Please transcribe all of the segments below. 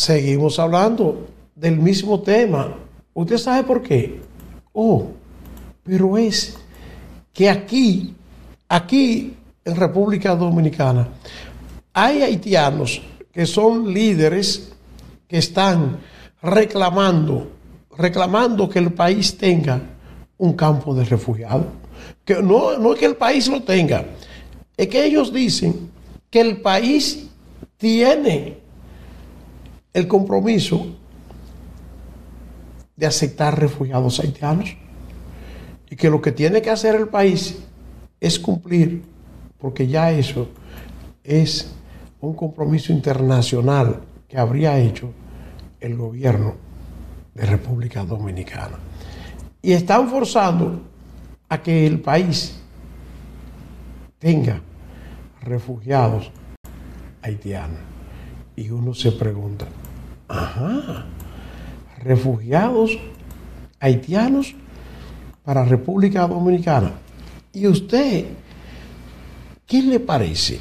seguimos hablando del mismo tema. ¿Usted sabe por qué? Oh, pero es que aquí, aquí en República Dominicana, hay haitianos que son líderes que están reclamando, reclamando que el país tenga un campo de refugiados. Que no, no es que el país lo tenga, es que ellos dicen que el país tiene el compromiso de aceptar refugiados haitianos y que lo que tiene que hacer el país es cumplir, porque ya eso es un compromiso internacional que habría hecho el gobierno de República Dominicana. Y están forzando a que el país tenga refugiados haitianos. Y uno se pregunta, ajá, refugiados haitianos para República Dominicana. ¿Y usted qué le parece?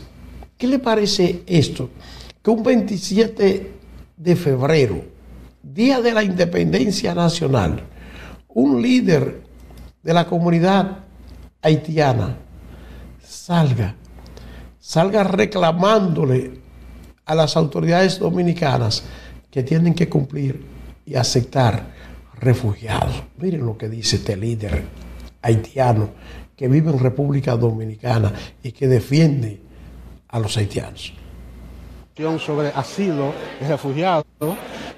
¿Qué le parece esto? Que un 27 de febrero, Día de la Independencia Nacional, un líder de la comunidad haitiana salga, salga reclamándole a las autoridades dominicanas que tienen que cumplir y aceptar refugiados. Miren lo que dice este líder haitiano que vive en República Dominicana y que defiende a los haitianos. Sobre asilo y refugiados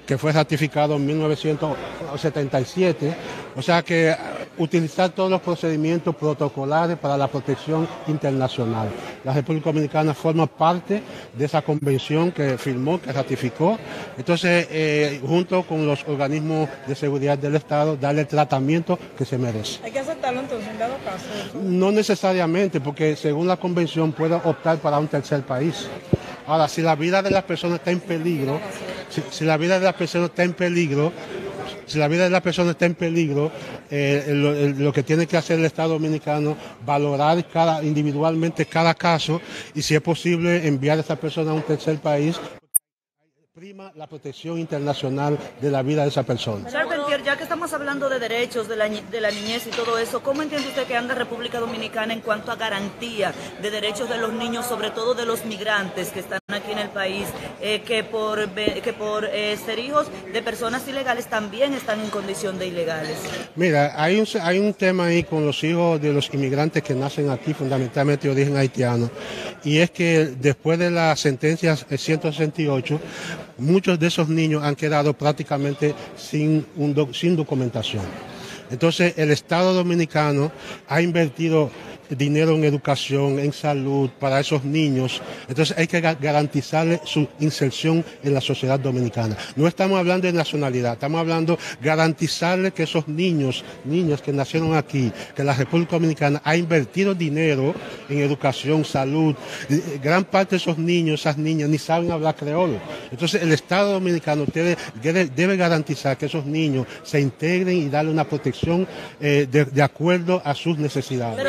que fue ratificado en 1977, o sea que utilizar todos los procedimientos protocolares para la protección internacional. La República Dominicana forma parte de esa convención que firmó, que ratificó. Entonces, eh, junto con los organismos de seguridad del Estado, darle el tratamiento que se merece. ¿Hay que aceptarlo entonces en dado caso? No necesariamente, porque según la convención puede optar para un tercer país. Ahora, si la vida de las personas está en peligro, si, la vida de las personas está en peligro, si la vida de la persona está en peligro, eh, lo, que tiene que hacer el Estado Dominicano, valorar individualmente cada caso y si es posible enviar a esa persona a un tercer país prima la protección internacional de la vida de esa persona. Señor ya que estamos hablando de derechos de la, de la, niñez y todo eso, ¿cómo entiende usted que anda República Dominicana en cuanto a garantía de derechos de los niños, sobre todo de los migrantes que están aquí en el país, eh, que por, que por eh, ser hijos de personas ilegales también están en condición de ilegales? Mira, hay un, hay un tema ahí con los hijos de los inmigrantes que nacen aquí, fundamentalmente de origen haitiano, y es que después de las sentencias 168, muchos de esos niños han quedado prácticamente sin, sin documentación. Entonces el Estado dominicano ha invertido dinero en educación, en salud para esos niños. Entonces hay que garantizarle su inserción en la sociedad dominicana. No estamos hablando de nacionalidad, estamos hablando garantizarle que esos niños, niñas que nacieron aquí, que la República Dominicana ha invertido dinero en educación, salud. Gran parte de esos niños, esas niñas, ni saben hablar creol. Entonces el Estado dominicano debe, debe, garantizar que esos niños se integren y darle una protección eh, de, acuerdo a sus necesidades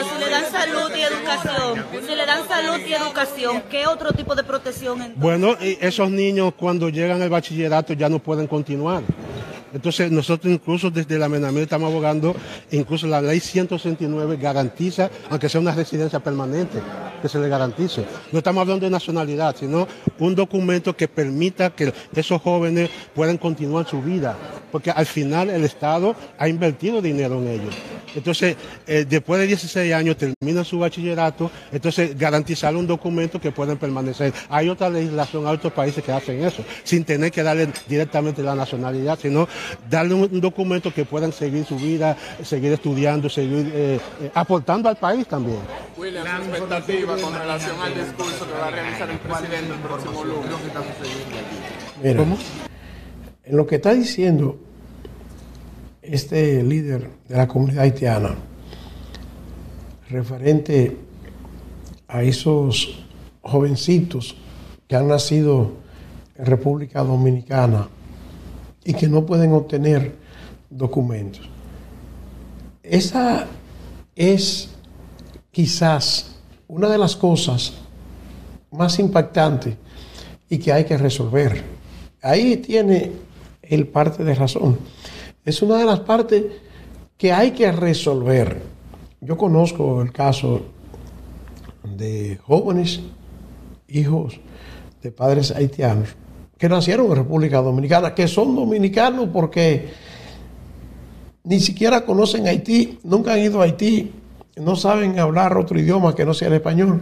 salud y educación, si le dan salud y educación, ¿qué otro tipo de protección? Bueno, esos niños cuando llegan al bachillerato ya no pueden continuar. Entonces nosotros incluso desde la MENAMED estamos abogando, incluso la ley 169 garantiza, aunque sea una residencia permanente, que se le garantice. No estamos hablando de nacionalidad, sino un documento que permita que esos jóvenes puedan continuar su vida, porque al final el Estado ha invertido dinero en ellos. Entonces, eh, después de 16 años termina su bachillerato, entonces garantizar un documento que puedan permanecer. Hay otra legislación, hay otros países que hacen eso, sin tener que darle directamente la nacionalidad, sino darle un, documento que puedan seguir su vida, seguir estudiando, seguir eh, eh, aportando al país también. William, su expectativa con relación al discurso que va a realizar el presidente el próximo lunes. ¿Cómo? En lo que está diciendo este líder de la comunidad haitiana, referente a esos jovencitos que han nacido en República Dominicana y que no pueden obtener documentos. Esa es quizás una de las cosas más impactantes y que hay que resolver ahí tiene el parte de razón. Es una de las partes que hay que resolver. Yo conozco el caso de jóvenes hijos de padres haitianos que nacieron en República Dominicana, que son dominicanos porque ni siquiera conocen Haití, nunca han ido a Haití, no saben hablar otro idioma que no sea el español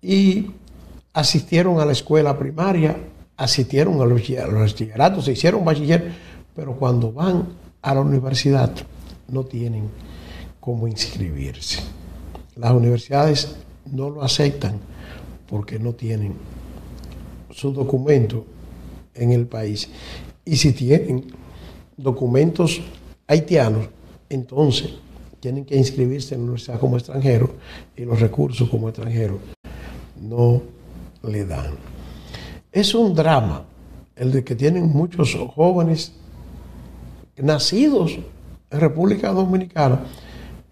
y asistieron a la escuela primaria, asistieron a los, bachilleratos, se hicieron bachiller, pero cuando van a la universidad no tienen cómo inscribirse. Las universidades no lo aceptan porque no tienen su documento en el país. Y si tienen documentos haitianos, entonces tienen que inscribirse en la universidad como extranjero y los recursos como extranjero no le dan. Es un drama el de que tienen muchos jóvenes nacidos en República Dominicana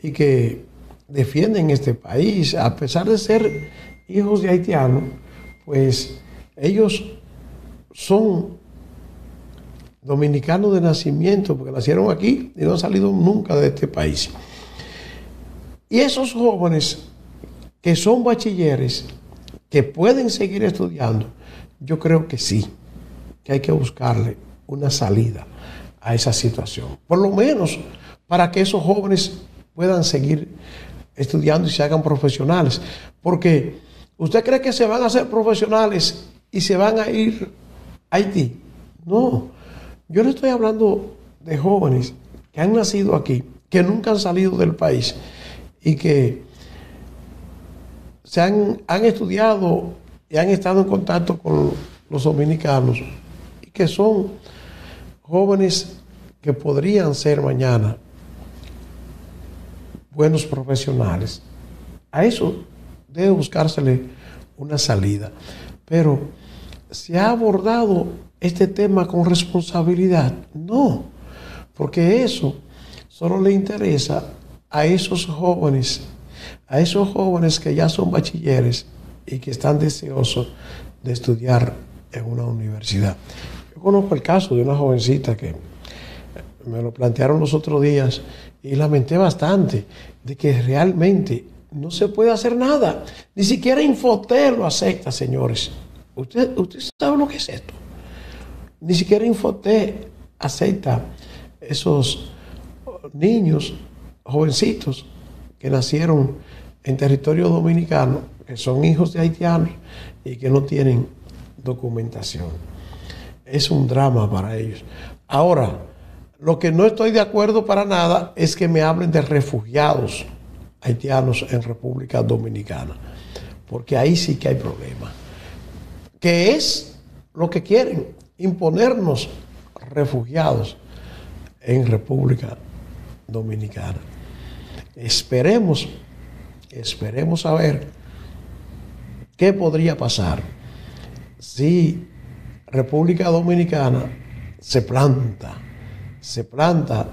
y que defienden este país, a pesar de ser hijos de haitianos, pues ellos son dominicanos de nacimiento, porque nacieron aquí y no han salido nunca de este país. Y esos jóvenes que son bachilleres, que pueden seguir estudiando, yo creo que sí, que hay que buscarle una salida a esa situación. Por lo menos para que esos jóvenes puedan seguir estudiando y se hagan profesionales. Porque usted cree que se van a hacer profesionales y se van a ir a Haití. No, yo le estoy hablando de jóvenes que han nacido aquí, que nunca han salido del país y que se han, han estudiado y han estado en contacto con los dominicanos y que son jóvenes que podrían ser mañana buenos profesionales. A eso debe buscársele una salida. Pero ¿se ha abordado este tema con responsabilidad? No, porque eso solo le interesa a esos jóvenes, a esos jóvenes que ya son bachilleres y que están deseosos de estudiar en una universidad. Yo conozco el caso de una jovencita que me lo plantearon los otros días y lamenté bastante de que realmente no se puede hacer nada. Ni siquiera Infotel lo acepta, señores. ¿Usted, usted sabe lo que es esto. Ni siquiera Infotel acepta esos niños, jovencitos, que nacieron en territorio dominicano, que son hijos de haitianos y que no tienen documentación. Es un drama para ellos. Ahora, lo que no estoy de acuerdo para nada es que me hablen de refugiados haitianos en República Dominicana, porque ahí sí que hay problema. ¿Qué es lo que quieren? Imponernos refugiados en República Dominicana. Esperemos, esperemos a ver qué podría pasar si República Dominicana se planta se planta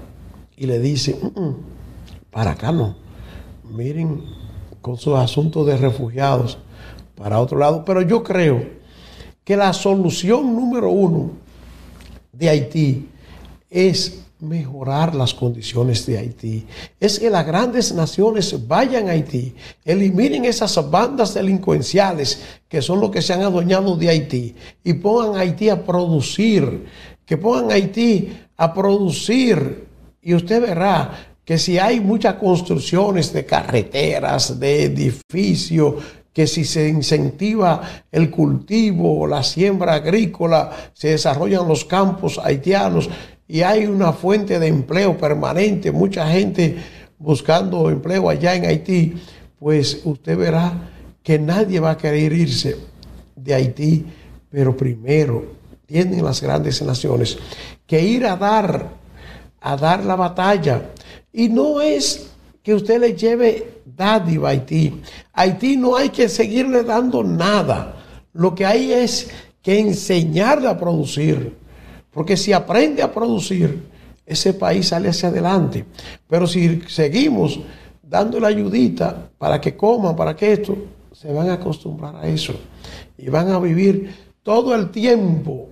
y le dice, mm, mm, para acá no, miren con sus asuntos de refugiados para otro lado. Pero yo creo que la solución número uno de Haití es mejorar las condiciones de Haití. Es que las grandes naciones vayan a Haití, eliminen esas bandas delincuenciales que son los que se han adueñado de Haití y pongan a Haití a producir, que pongan a Haití a producir y usted verá que si hay muchas construcciones de carreteras, de edificios, que si se incentiva el cultivo, la siembra agrícola, se desarrollan los campos haitianos y hay una fuente de empleo permanente, mucha gente buscando empleo allá en Haití, pues usted verá que nadie va a querer irse de Haití, pero primero tienen las grandes naciones que ir a dar, a dar la batalla. Y no es que usted le lleve dádiva a Haití. Haití no hay que seguirle dando nada. Lo que hay es que enseñarle a producir. Porque si aprende a producir, ese país sale hacia adelante. Pero si seguimos dándole ayudita para que coman, para que esto, se van a acostumbrar a eso. Y van a vivir todo el tiempo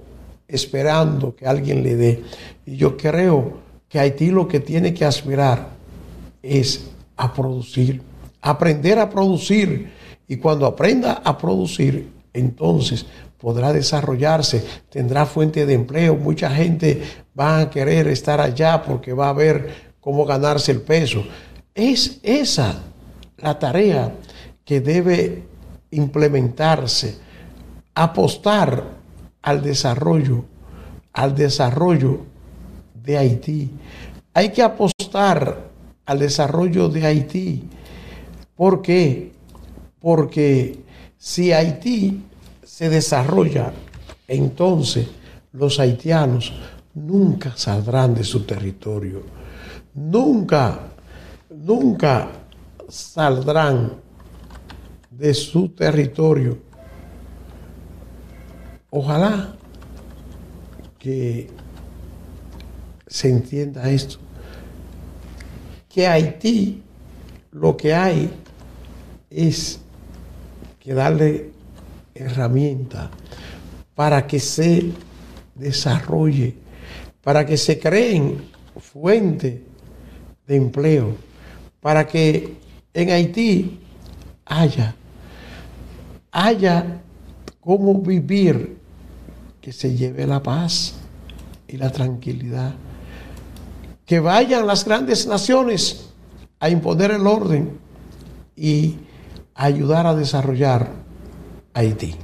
esperando que alguien le dé. Y yo creo que Haití lo que tiene que aspirar es a producir, aprender a producir. Y cuando aprenda a producir, entonces podrá desarrollarse, tendrá fuente de empleo, mucha gente va a querer estar allá porque va a ver cómo ganarse el peso. Es esa la tarea que debe implementarse, apostar al desarrollo, al desarrollo de Haití. Hay que apostar al desarrollo de Haití. ¿Por qué? Porque si Haití se desarrolla, entonces los haitianos nunca saldrán de su territorio. Nunca, nunca saldrán de su territorio. Ojalá que se entienda esto. Que Haití lo que hay es que darle herramienta para que se desarrolle, para que se creen fuentes de empleo, para que en Haití haya, haya cómo vivir, que se lleve la paz y la tranquilidad. Que vayan las grandes naciones a imponer el orden y ayudar a desarrollar Haití.